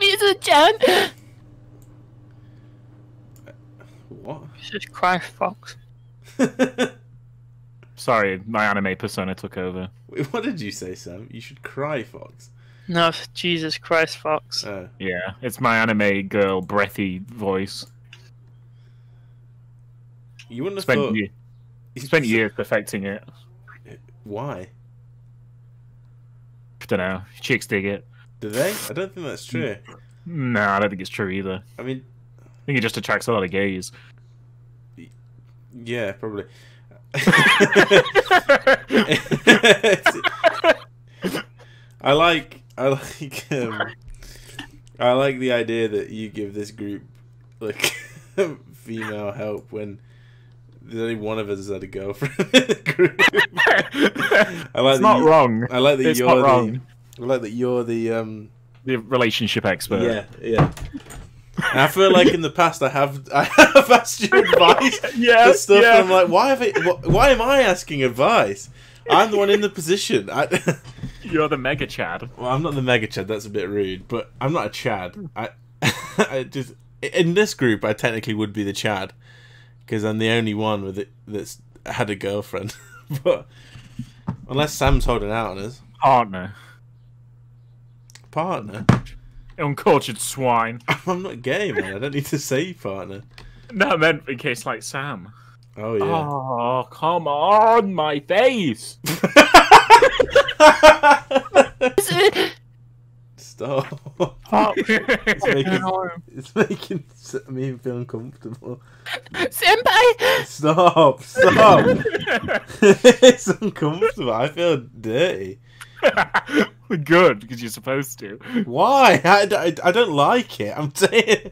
Jesus, Jan. What? Jesus cry, Fox. Sorry, my anime persona took over. Wait, what did you say, Sam? You should cry, Fox. No, Jesus Christ, Fox. Oh. Yeah, it's my anime girl breathy voice. You wouldn't have Spent thought. ye- spent years perfecting it. Why? I don't know. Chicks dig it. Do they? I don't think that's true. No, I don't think it's true either. I mean, I think it just attracts a lot of gays. yeah, probably. I like I like um, I like the idea that you give this group like female help when there's only one of us has had a girlfriend in the group. I like it's not you, wrong. I like that It's you're not the wrong. I like that you're the um The relationship expert. yeah yeah. And I feel like in the past I have I have asked you advice yeah, for stuff, yeah. and I'm like, why have it? wh- Why am I asking advice? I'm the one in the position. I, You're the mega Chad. well, I'm not the mega chad. That's a bit rude, but I'm not a chad. I, I just in this group, I technically would be the chad because I'm the only one with it that's had a girlfriend. but unless Sam's holding out on us, Partner. Partner. Uncultured swine. I'm not gay, man. I don't need to say partner. No, I meant in case like Sam. Oh yeah. Oh, come on, my face. Stop. Fuck. It's making, it's making me feel uncomfortable. Senpai! Stop! Stop! it's uncomfortable. I feel dirty. Good, because you're supposed to. Why? I, I, I don't like it. I'm saying.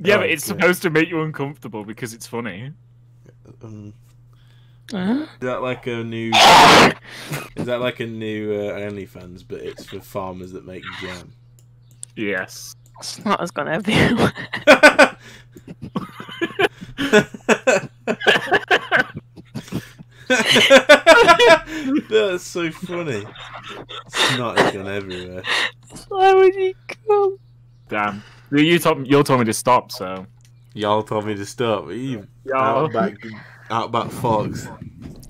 Yeah, Oh, but it's God. supposed to make you uncomfortable because it's funny. Um, Huh? is that like a new? is that like a new uh, OnlyFans, but it's for farmers that make jam? Yes. It's not as gonna be. everywhere. That's so funny. Snot has gone everywhere. Why would you come? Damn. You told you told me to stop, so. Y'all told me to stop. You Y'all. outback, outback fox.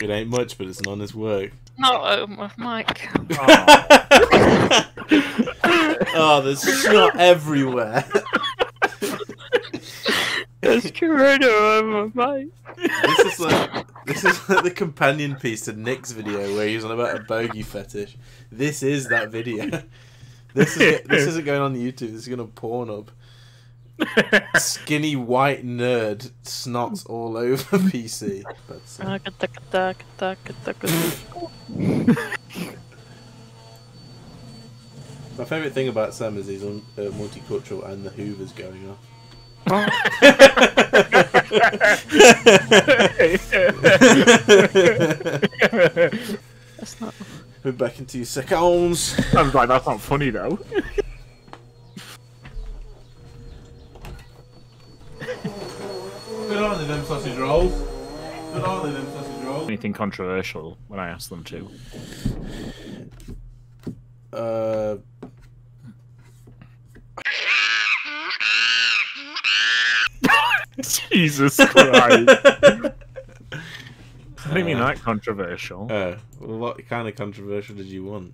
It ain't much, but it's an honest work. Not open with Mike. Oh. oh, there's snot everywhere. It's Corona over with Mike. this is like this is like the companion piece to Nick's video where he was on about a bogey fetish. This is that video. This is this isn't going on YouTube. This is going to Pornhub. Skinny white nerd snots all over PC. That's, uh, my favourite thing about Sam is he's on uh, multicultural and the Hoovers going off. That's not. We're back in two seconds. I was like, that's not funny though. Good on them sausage rolls. Good on them sausage rolls. Anything controversial when I ask them to. Uh, Jesus Christ. I didn't mean that controversial. uh, what kind of controversial did you want?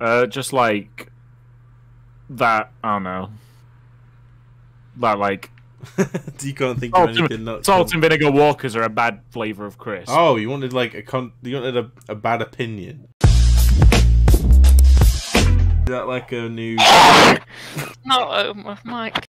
Uh, just like that. I don't know. That like you can't think of salt anything and, not. salt and vinegar walkers are a bad flavor of crisp. Oh, you wanted like a con. You wanted a, a bad opinion. Is that like a new? no, open with Mike.